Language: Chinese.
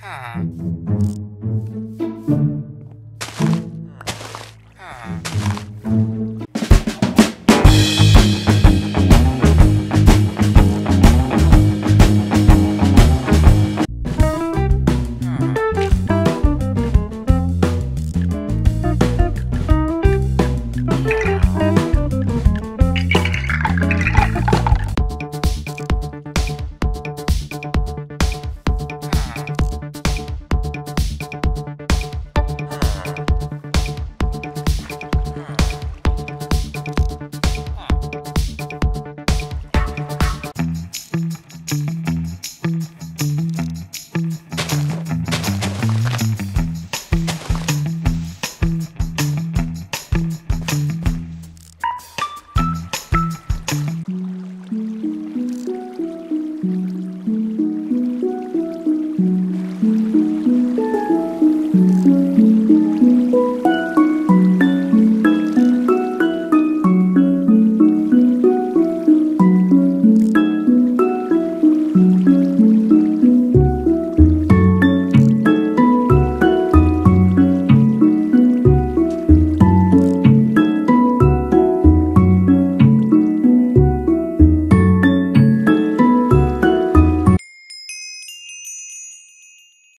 啊。